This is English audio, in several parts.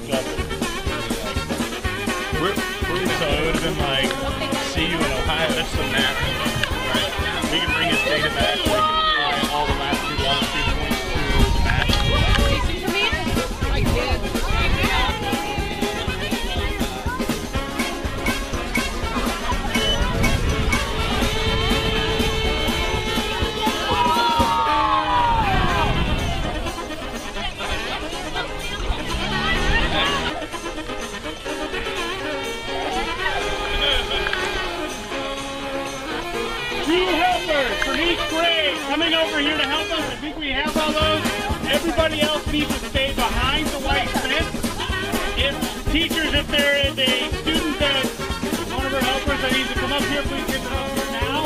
look up and we're, so it would have been like, see you in Ohio. That's the map. Right. We can bring this data back. Over here to help us. I think we have all those. Everybody else needs to stay behind the white fence. If teachers, if there is a student that one of our helpers that needs to come up here, please get them up here now.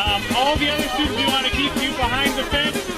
Um, all the other students, we want to keep you behind the fence.